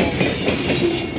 Música